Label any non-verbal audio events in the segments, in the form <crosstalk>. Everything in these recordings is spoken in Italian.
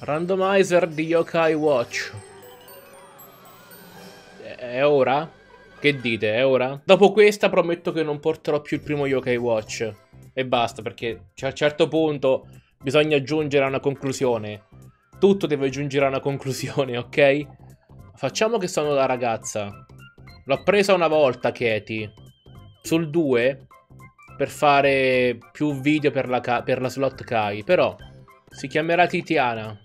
Randomizer di Yokai Watch. È ora? Che dite, è ora? Dopo questa prometto che non porterò più il primo Yokai Watch. E basta, perché a un certo punto bisogna giungere a una conclusione. Tutto deve giungere a una conclusione, <laughs> ok? Facciamo che sono la ragazza. L'ho presa una volta, Katie. Sul 2, per fare più video per la, per la slot Kai. Però, si chiamerà Titiana.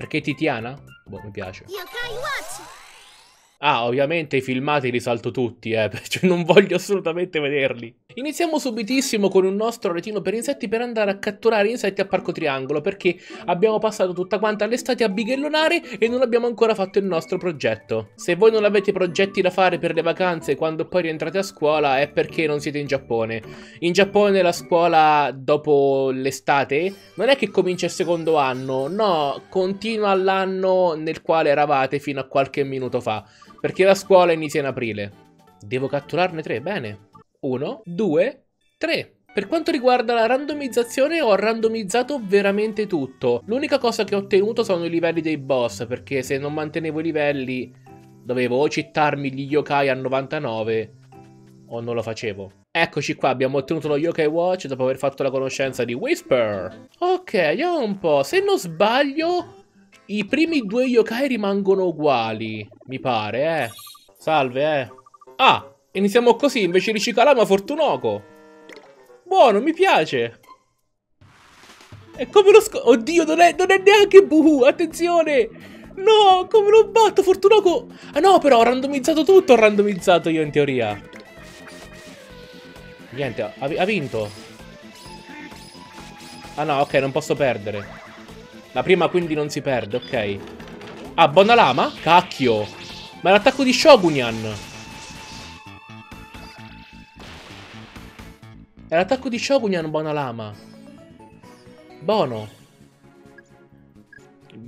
Perché Titiana? Boh, mi piace. Yokai Watch! Ah, ovviamente i filmati li salto tutti, eh, <laughs> cioè non voglio assolutamente vederli. Iniziamo subitissimo con un nostro retino per insetti per andare a catturare insetti a Parco Triangolo, perché abbiamo passato tutta quanta l'estate a bighellonare e non abbiamo ancora fatto il nostro progetto. Se voi non avete progetti da fare per le vacanze quando poi rientrate a scuola è perché non siete in Giappone. In Giappone la scuola dopo l'estate non è che comincia il secondo anno, no, continua l'anno nel quale eravate fino a qualche minuto fa. Perché la scuola inizia in aprile. Devo catturarne tre, bene. Uno, due, tre. Per quanto riguarda la randomizzazione ho randomizzato veramente tutto. L'unica cosa che ho ottenuto sono i livelli dei boss, perché se non mantenevo i livelli dovevo o cittarmi gli yokai a 99 o non lo facevo. Eccoci qua, abbiamo ottenuto lo Yokai Watch dopo aver fatto la conoscenza di Whisper. Ok, vediamo un po'. Se non sbaglio, i primi due yokai rimangono uguali, mi pare, eh. Salve, eh. Ah, iniziamo così, invece di Cikalama Fortunoco. Buono, mi piace. È come lo sco... Oddio, non è, non è neanche Buhu, attenzione. No, come lo batto, Fortunoco. Ah no, però ho randomizzato tutto, ho randomizzato io in teoria. Niente, ha, ha vinto. Ah no, ok, non posso perdere. La prima quindi non si perde, ok. Ah, buona lama? Cacchio. Ma è l'attacco di Shogunyan. È l'attacco di Shogunyan, buona lama. Buono.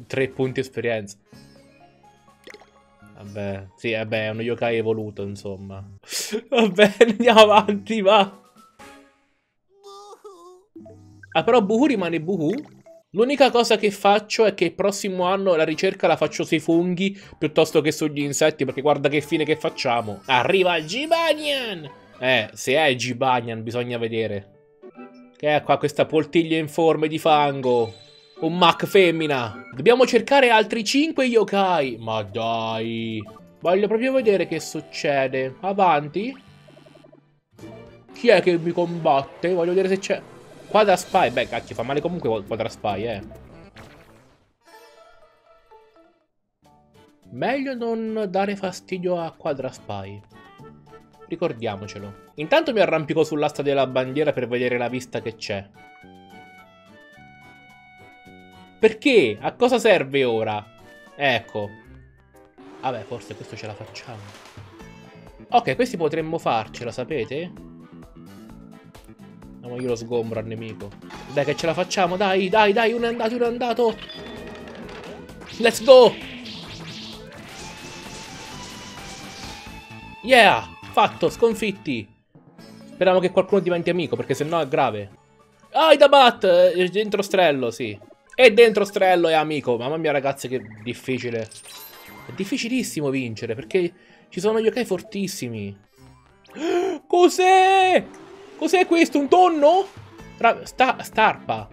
Tre punti esperienza. Vabbè, sì, vabbè, è uno yokai evoluto, insomma. <laughs> Vabbè, andiamo avanti, va. Ah, però Buhu rimane Buhu? L'unica cosa che faccio è che il prossimo anno la ricerca la faccio sui funghi piuttosto che sugli insetti, perché guarda che fine che facciamo. Arriva Gibanian! Eh, se è Gibanian bisogna vedere. Che è qua questa poltiglia in forme di fango. Un Mac femmina. Dobbiamo cercare altri 5 yokai. Ma dai. Voglio proprio vedere che succede. Avanti. Chi è che mi combatte? Voglio vedere se c'è... Quadra spy, beh cacchio, fa male comunque quadra spy, eh. Meglio non dare fastidio a quadra spy. Ricordiamocelo. Intanto mi arrampico sull'asta della bandiera per vedere la vista che c'è. Perché? A cosa serve ora? Ecco. Vabbè, forse questo ce la facciamo. Ok, questi potremmo farcela, sapete? No, io lo sgombro al nemico. Dai che ce la facciamo, dai, dai, dai, uno è andato, uno è andato. Let's go! Yeah! Fatto, sconfitti. Speriamo che qualcuno diventi amico, perché sennò è grave. Ah, da bat! Eh, dentro Strello, sì. E dentro Strello è amico. Mamma mia, ragazzi, che difficile. È difficilissimo vincere, perché ci sono gli yokai fortissimi. <gasps> Cos'è? Cos'è questo? Un tonno? Sta starpa.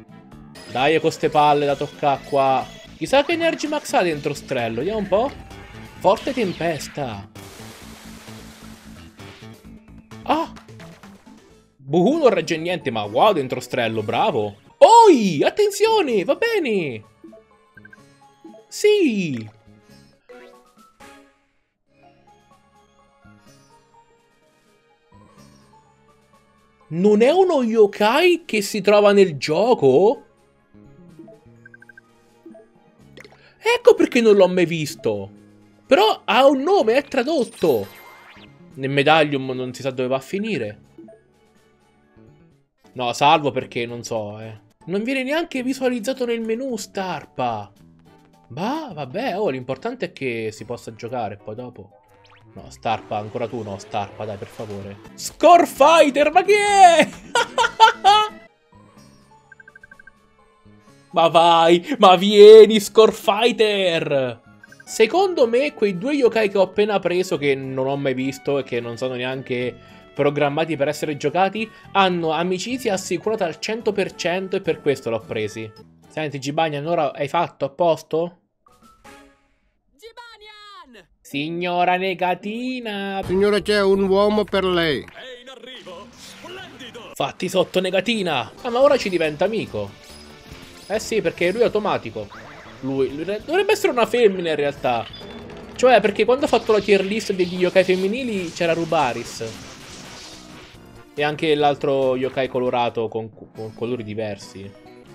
Dai con ste palle da toccare qua. Chissà che Energy Max ha dentro Strello. Vediamo un po'. Forte tempesta. Ah! Buhu non regge niente, ma wow, dentro Strello, bravo. Oi! Attenzione! Va bene! Sì! Non è uno yokai che si trova nel gioco? Ecco perché non l'ho mai visto. Però ha un nome, è tradotto. Nel medaglium non si sa dove va a finire. No, salvo perché non so, eh. Non viene neanche visualizzato nel menu Starpa. Bah, vabbè, oh, l'importante è che si possa giocare poi dopo. No, Starpa, ancora tu no, Starpa, dai, per favore. Score Fighter, ma che è? <laughs> Ma vai, ma vieni, Scorfighter! Secondo me, quei due yokai che ho appena preso, che non ho mai visto e che non sono neanche programmati per essere giocati, hanno amicizia assicurata al 100% e per questo l'ho presi. Senti, Gibanian, ora hai fatto a posto? Signora Negatina! Signora, c'è un uomo per lei. È in arrivo! Splendido! Fatti sotto Negatina! Ah, ma ora ci diventa amico. Eh sì, perché lui è automatico. Lui, lui dovrebbe essere una femmina in realtà. Cioè, perché quando ho fatto la tier list degli yokai femminili c'era Rubaris. E anche l'altro yokai colorato con, con colori diversi.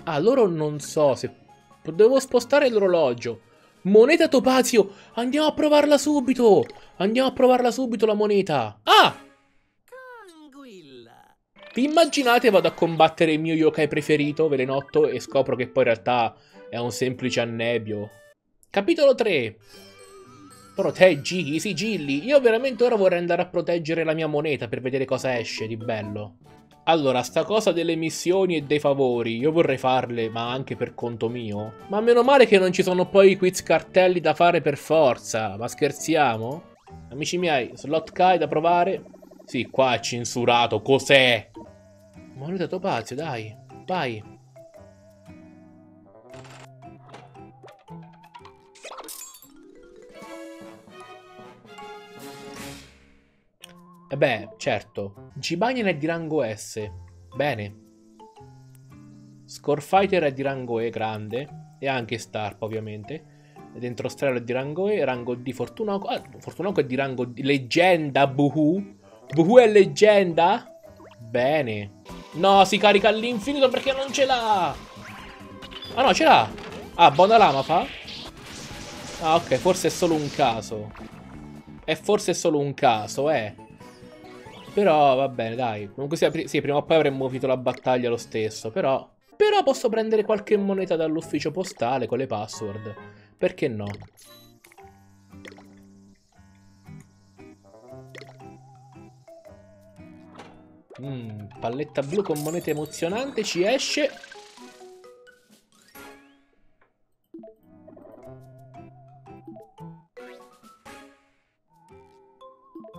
Ah, loro non so se... Devo spostare l'orologio. Moneta topazio! Andiamo a provarla subito! Andiamo a provarla subito la moneta! Ah! Vi immaginate vado a combattere il mio yokai preferito, Velenotto, e scopro che poi in realtà è un semplice annebbio? Capitolo 3 Proteggi i sigilli. Io veramente ora vorrei andare a proteggere la mia moneta per vedere cosa esce di bello. Allora, sta cosa delle missioni e dei favori, io vorrei farle, ma anche per conto mio. Ma meno male che non ci sono poi i quiz cartelli da fare per forza. Ma scherziamo? Amici miei, slot Kai da provare? Sì, qua è censurato, cos'è? Moneta topazio, dai, vai. E beh, certo. Gibanian è di rango S. Bene. Scorefighter è di rango E grande. E anche Starp, ovviamente. Dentro Strelo è di rango E. Rango D Fortunoco. Ah, Fortunoco è di rango D. Leggenda Buhu. Buhu è leggenda? Bene. No, si carica all'infinito perché non ce l'ha. Ah no, ce l'ha. Ah, buona lama fa? Ah, ok, forse è solo un caso. È forse solo un caso, eh. Però va bene, dai. Comunque sia, sì, prima o poi avremmo finito la battaglia lo stesso. Però, però posso prendere qualche moneta dall'ufficio postale con le password. Perché no? Mmm, palletta blu con moneta emozionante ci esce.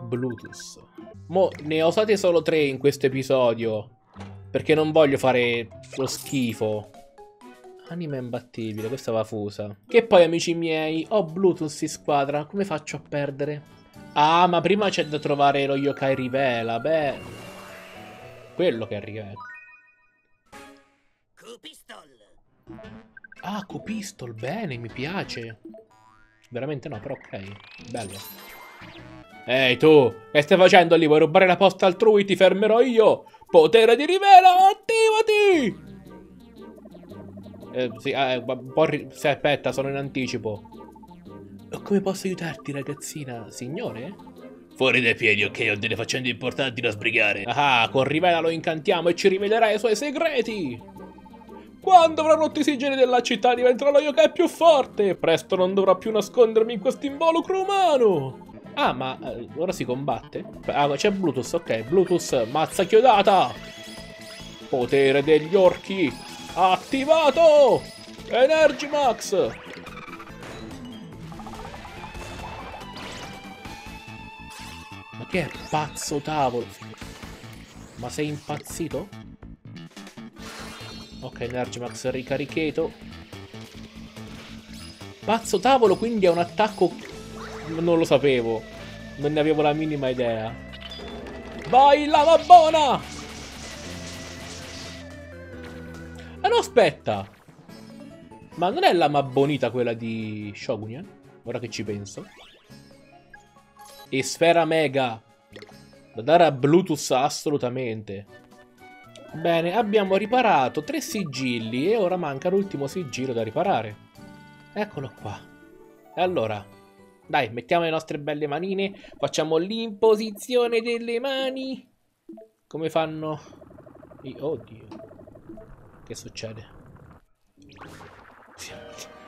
Bluetooth. Mo ne ho usate solo tre in questo episodio. Perché non voglio fare lo schifo. Anima imbattibile, questa va fusa. Che poi, amici miei, ho Bluetooth in squadra. Come faccio a perdere? Ah, ma prima c'è da trovare lo yokai rivela. Beh, quello che è rivela. Ah, Copistol, bene, mi piace. Veramente no, però ok. Bello. Ehi tu, che stai facendo lì? Vuoi rubare la posta altrui? Ti fermerò io! Potere di rivela, attivati! Eh, sì, eh, un po' sì, aspetta, sono in anticipo. Come posso aiutarti, ragazzina? Signore? Fuori dai piedi, ok? Ho delle faccende importanti da sbrigare. Ah, con Rivela lo incantiamo e ci rivelerai i suoi segreti! Quando avrà rotto i sigilli della città diventerà lo yokai più forte! Presto non dovrò più nascondermi in questo involucro umano! Ah, ma eh, ora si combatte? Ah, c'è Bluetooth, ok. Bluetooth, mazza chiodata! Potere degli orchi! Attivato! Energy Max! Ma che è pazzo tavolo? Ma sei impazzito? Ok, Energy Max ricaricheto. Pazzo tavolo, quindi è un attacco non lo sapevo. Non ne avevo la minima idea. Vai, lava buona! Ah no, aspetta! Ma non è la bonita quella di Shogun, eh? Ora che ci penso. E Sfera Mega. Da dare a Bluetooth assolutamente. Bene, abbiamo riparato tre sigilli e ora manca l'ultimo sigillo da riparare. Eccolo qua. E allora, dai, mettiamo le nostre belle manine. Facciamo l'imposizione delle mani. Come fanno? Oddio. Che succede?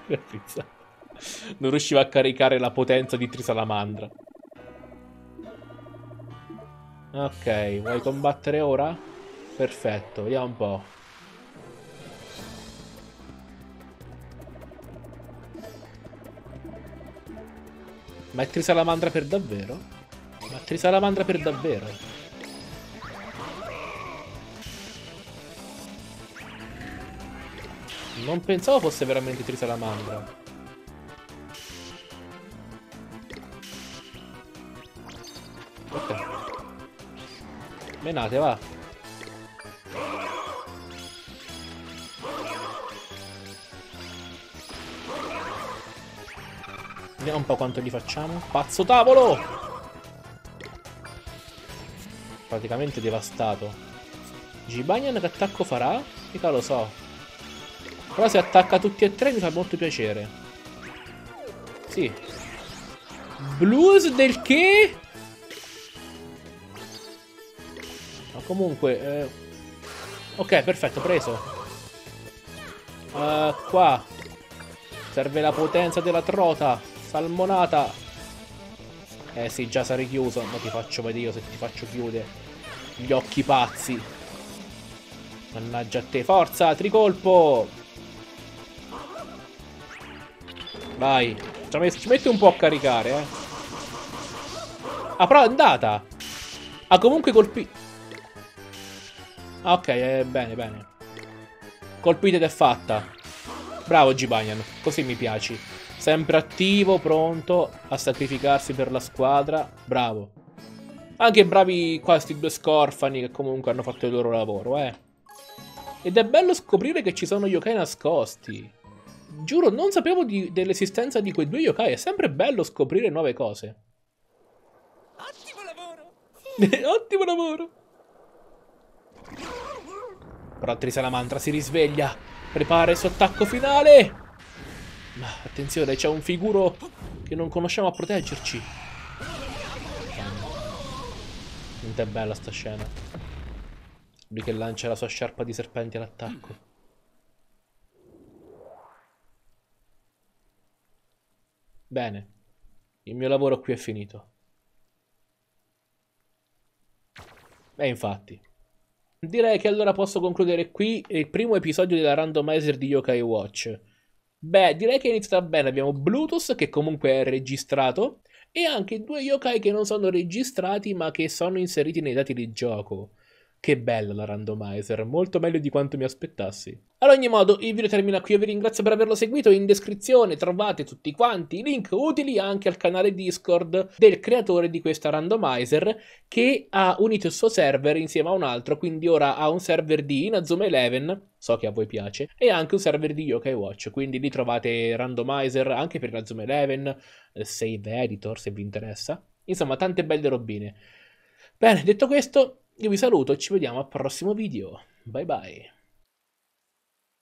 <laughs> non riusciva a caricare la potenza di Trisalamandra. Ok, vuoi combattere ora? Perfetto, vediamo un po'. Ma è Trisalamandra per davvero? Ma Trisalamandra per davvero? Non pensavo fosse veramente Trisalamandra. Ok. Menate, va. Vediamo un po' quanto gli facciamo. Pazzo tavolo! Praticamente devastato. Gibanyan che attacco farà? Mica lo so. Però se attacca tutti e tre mi fa molto piacere. Sì. Blues del che? Ma comunque... Eh... Ok, perfetto, preso. Uh, qua. Serve la potenza della trota. Salmonata. Eh sì, già sarei chiuso. Ma ti faccio vedere io se ti faccio chiudere. Gli occhi pazzi. Mannaggia a te. Forza, tricolpo. Vai. Ci metti un po' a caricare, eh. Ah, però è andata. Ha comunque colpito. Ah, ok, eh, bene, bene. Colpita ed è fatta. Bravo Gibanyan, così mi piaci. Sempre attivo, pronto a sacrificarsi per la squadra. Bravo. Anche bravi qua questi due scorfani che comunque hanno fatto il loro lavoro, eh. Ed è bello scoprire che ci sono yokai nascosti. Giuro, non sapevo dell'esistenza di quei due yokai. È sempre bello scoprire nuove cose. Ottimo lavoro! <laughs> Ottimo lavoro! Però Trisalamandra si risveglia. Prepara il suo attacco finale. Ma attenzione, c'è un figuro che non conosciamo a proteggerci. Non è bella sta scena. Lui che lancia la sua sciarpa di serpenti all'attacco. Bene. Il mio lavoro qui è finito. E infatti. Direi che allora posso concludere qui il primo episodio della randomizer di Yokai Watch. Beh, direi che è iniziata bene. Abbiamo Bluetooth che comunque è registrato e anche due yokai che non sono registrati ma che sono inseriti nei dati di gioco. Che bella la randomizer, molto meglio di quanto mi aspettassi. Ad ogni modo, il video termina qui, io vi ringrazio per averlo seguito, in descrizione trovate tutti quanti i link utili anche al canale Discord del creatore di questa randomizer che ha unito il suo server insieme a un altro, quindi ora ha un server di Inazuma Eleven, so che a voi piace, e anche un server di Yokai Watch, quindi lì trovate randomizer anche per Inazuma Eleven, eh, Save Editor se vi interessa, insomma tante belle robine. Bene, detto questo, io vi saluto e ci vediamo al prossimo video. Bye bye.